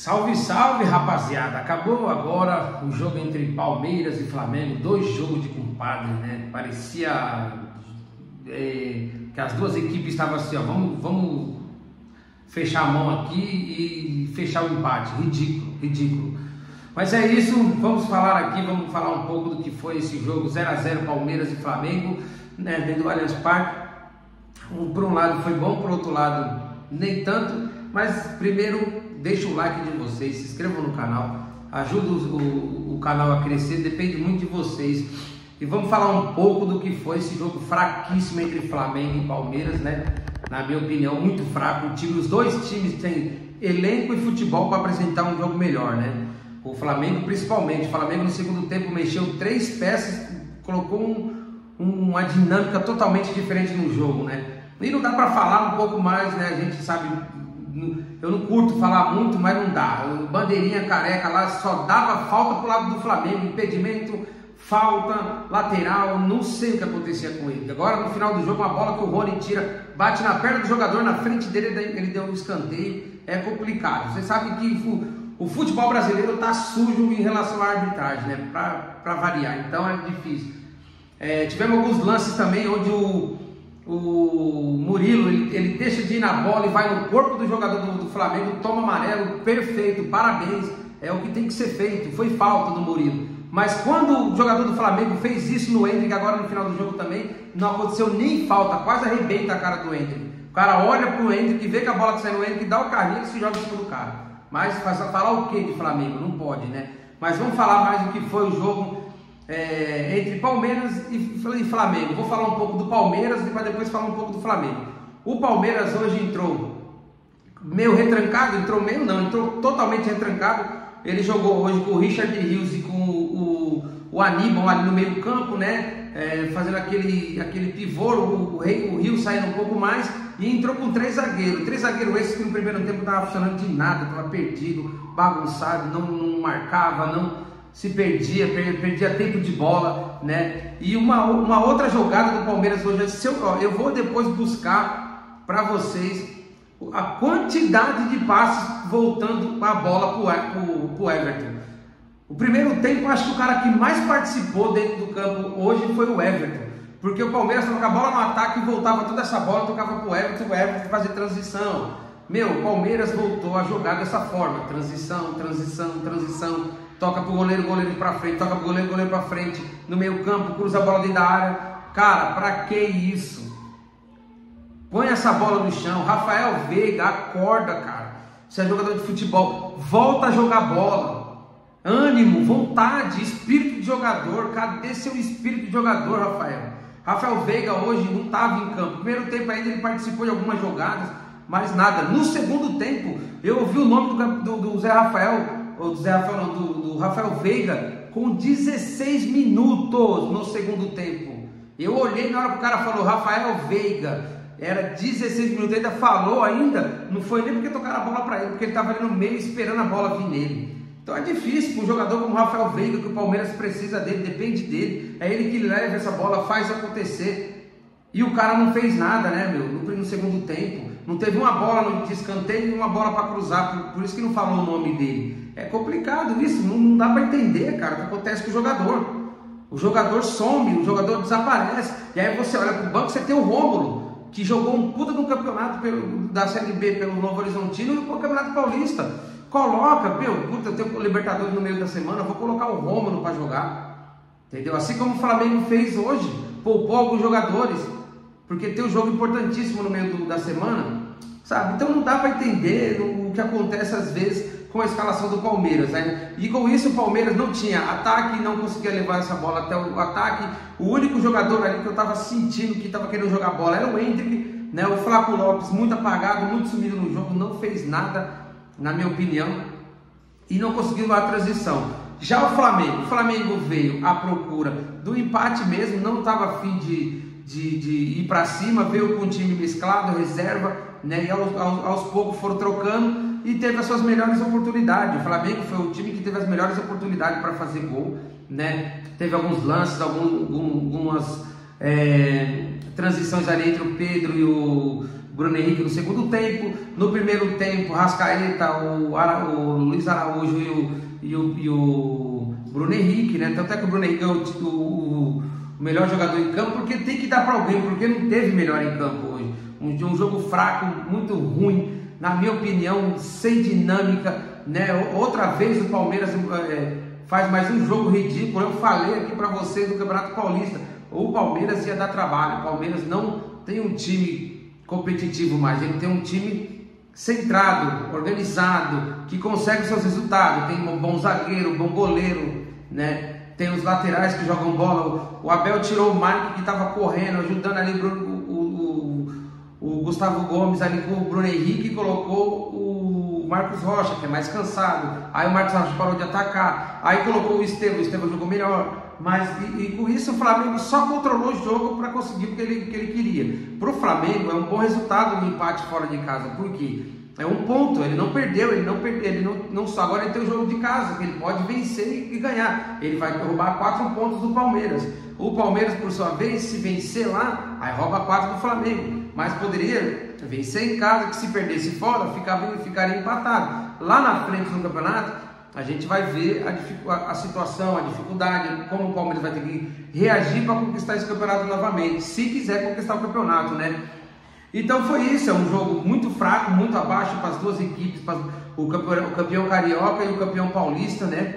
Salve, salve, rapaziada! Acabou agora o jogo entre Palmeiras e Flamengo, dois jogos de compadre, né? Parecia é, que as duas equipes estavam assim, ó, vamos, vamos fechar a mão aqui e fechar o empate. Ridículo, ridículo. Mas é isso, vamos falar aqui, vamos falar um pouco do que foi esse jogo 0 a 0 Palmeiras e Flamengo, né, dentro do Allianz Parque. Um, por um lado foi bom, por outro lado nem tanto, mas primeiro deixa o like de vocês, se inscrevam no canal, ajuda o, o, canal a crescer, depende muito de vocês. E vamos falar um pouco do que foi esse jogo fraquíssimo entre Flamengo e Palmeiras, né? Na minha opinião, muito fraco. O time, os dois times têm elenco e futebol para apresentar um jogo melhor, né? O Flamengo, principalmente. O Flamengo no segundo tempo mexeu três peças, colocou um, uma dinâmica totalmente diferente no jogo, né? E não dá para falar um pouco mais, né? A gente sabe eu não curto falar muito, mas não dá. Bandeirinha careca lá só dava falta pro lado do Flamengo, impedimento, falta, lateral, não sei o que acontecia com ele. Agora no final do jogo, uma bola que o Rony tira, bate na perna do jogador, na frente dele, ele deu um escanteio. É complicado. Você sabe que o futebol brasileiro está sujo em relação à arbitragem, né? Para variar, então é difícil. É, tivemos alguns lances também onde o o Murilo, ele, ele, deixa de ir na bola e vai no corpo do jogador do, do, Flamengo, toma amarelo, perfeito, parabéns, é o que tem que ser feito, foi falta do Murilo. Mas quando o jogador do Flamengo fez isso no Hendrick, agora no final do jogo também, não aconteceu nem falta, quase arrebenta a cara do Hendrick. O cara olha pro Hendrick, vê que a bola que sai no Hendrick, dá o carrinho e se joga em cima do cara. Mas falar o que de Flamengo? Não pode, né? Mas vamos falar mais do que foi o jogo é, entre Palmeiras e Flamengo. Vou falar um pouco do Palmeiras e depois falar um pouco do Flamengo. O Palmeiras hoje entrou meio retrancado, entrou meio não, entrou totalmente retrancado. Ele jogou hoje com o Richard Rios e com o, o, o Aníbal ali no meio campo, né? É, fazendo aquele, aquele pivô, o, o, o Rio saindo um pouco mais e entrou com três zagueiros. Três zagueiros esses que no primeiro tempo não estava funcionando de nada, estava perdido, bagunçado, não, não marcava, não se perdia, perdia tempo de bola, né? E uma, uma outra jogada do Palmeiras hoje, se eu, ó, eu vou depois buscar para vocês a quantidade de passes voltando a bola para o Everton. O primeiro tempo, acho que o cara que mais participou dentro do campo hoje foi o Everton. Porque o Palmeiras com a bola no ataque e voltava toda essa bola, tocava para o Everton, o Everton fazer transição. Meu, o Palmeiras voltou a jogar dessa forma: transição, transição, transição toca pro goleiro, goleiro para frente, toca pro goleiro, goleiro para frente, no meio campo, cruza a bola dentro da área. Cara, para que isso? Põe essa bola no chão. Rafael Veiga, acorda, cara. Você é jogador de futebol, volta a jogar bola. Ânimo, vontade, espírito de jogador. Cadê seu espírito de jogador, Rafael? Rafael Veiga hoje não estava em campo. Primeiro tempo ainda ele participou de algumas jogadas, mas nada. No segundo tempo, eu ouvi o nome do, do, do Zé Rafael o Zé falando do, do Rafael Veiga com 16 minutos no segundo tempo. Eu olhei na hora que o cara falou Rafael Veiga, era 16 minutos, ainda falou ainda, não foi nem porque tocaram a bola para ele, porque ele estava ali no meio esperando a bola vir nele. Então é difícil para um jogador como Rafael Veiga, que o Palmeiras precisa dele, depende dele, é ele que leva essa bola, faz acontecer. E o cara não fez nada, né, meu, no, no segundo tempo. Não teve uma bola no escanteio e uma bola para cruzar, por, por, isso que não falou o nome dele. É complicado isso, não, não dá para entender, cara, o que acontece com o jogador. O jogador some, o jogador desaparece. E aí você olha para o banco, você tem o Rômulo, que jogou um puta no campeonato pelo, da Série B pelo Novo Horizontino e no Campeonato Paulista. Coloca, meu, puta, eu tenho o Libertadores no meio da semana, vou colocar o Rômulo para jogar. Entendeu? Assim como o Flamengo fez hoje, poupou alguns jogadores porque tem um jogo importantíssimo no meio do, da semana, sabe? Então não dá para entender o que acontece às vezes com a escalação do Palmeiras, né? E com isso o Palmeiras não tinha ataque, não conseguia levar essa bola até o ataque. O único jogador ali que eu estava sentindo que estava querendo jogar bola era o Hendrick, né? O Flaco Lopes muito apagado, muito sumido no jogo, não fez nada, na minha opinião, e não conseguiu a transição. Já o Flamengo, o Flamengo veio à procura do empate mesmo, não estava afim de de, de ir para cima, veio com o time mesclado, reserva, né? E aos, aos, aos, poucos foram trocando e teve as suas melhores oportunidades. O Flamengo foi o time que teve as melhores oportunidades para fazer gol, né? Teve alguns lances, algum, algumas é, transições ali entre o Pedro e o Bruno Henrique no segundo tempo. No primeiro tempo, Rascaeta, o, Ara, o Luiz Araújo e o, e o, e o Bruno Henrique, né? Tanto é que o Bruno Henrique o, o, o melhor jogador em campo, porque tem que dar para alguém, porque não teve melhor em campo hoje. Um, um jogo fraco, muito ruim, na minha opinião, sem dinâmica, né? Outra vez o Palmeiras é, faz mais um jogo ridículo. Eu falei aqui para vocês do Campeonato Paulista, o Palmeiras ia dar trabalho. O Palmeiras não tem um time competitivo mais, ele tem um time centrado, organizado, que consegue seus resultados. Tem um bom zagueiro, um bom goleiro, né? Tem os laterais que jogam bola. O Abel tirou o Mike que estava correndo, ajudando ali o, o, o, Gustavo Gomes ali com o Bruno Henrique e colocou o Marcos Rocha, que é mais cansado. Aí o Marcos Rocha parou de atacar. Aí colocou o Estevam, o Estevam jogou melhor mas e, e, com isso o Flamengo só controlou o jogo para conseguir o que ele, que ele queria. Para o Flamengo é um bom resultado no empate fora de casa, porque é um ponto, ele não perdeu, ele não perdeu, ele não, não só agora ele tem o jogo de casa, que ele pode vencer e, ganhar. Ele vai roubar quatro pontos do Palmeiras. O Palmeiras, por sua vez, se vencer lá, aí rouba quatro do Flamengo. Mas poderia vencer em casa, que se perdesse fora, ficava, ficaria empatado. Lá na frente no campeonato, a gente vai ver a, a, situação, a dificuldade, como o Palmeiras vai ter que reagir para conquistar esse campeonato novamente, se quiser conquistar o campeonato, né? Então foi isso, é um jogo muito fraco, muito abaixo para as duas equipes, para o campeão, o campeão carioca e o campeão paulista, né?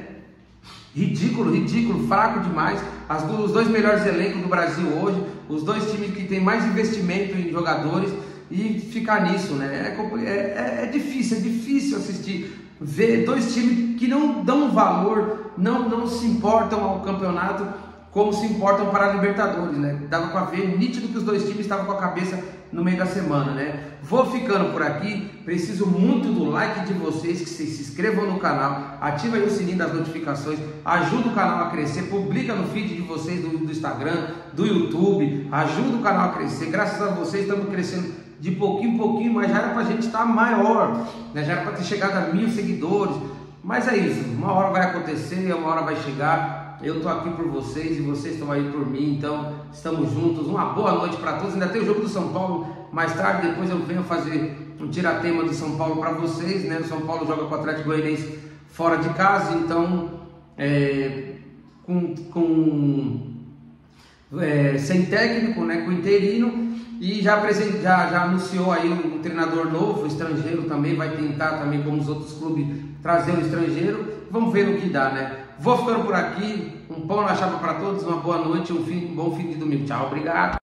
Ridículo, ridículo, fraco demais. As, os dois melhores elencos do Brasil hoje, os dois times que têm mais investimento em jogadores e ficar nisso, né? É, é, é difícil, é difícil assistir ver dois times que não dão valor, não, não se importam ao campeonato como se importam para a Libertadores, né? Dava para ver nítido que os dois times estavam com a cabeça no meio da semana, né? Vou ficando por aqui, preciso muito do like de vocês, que vocês se inscrevam no canal, ativa aí o sininho das notificações, ajuda o canal a crescer, publica no feed de vocês do, do Instagram, do YouTube, ajuda o canal a crescer, graças a vocês estamos crescendo de pouquinho em pouquinho, mas já era para a gente estar maior, né? já era para ter chegado a mil seguidores. Mas é isso, uma hora vai acontecer, uma hora vai chegar. Eu estou aqui por vocês e vocês estão aí por mim, então estamos juntos. Uma boa noite para todos. Ainda tem o jogo do São Paulo mais tarde, depois eu venho fazer um tiratema de São Paulo para vocês. Né? O São Paulo joga com o Atlético Goianiense fora de casa, então é, com, com é, sem técnico, né, com interino e já, já, já anunciou aí um treinador novo, estrangeiro também, vai tentar também, como os outros clubes, trazer um estrangeiro. Vamos ver o que dá, né? Vou ficando por aqui. Um pão na chapa para todos, uma boa noite, um, fim, um bom fim de domingo. Tchau, obrigado.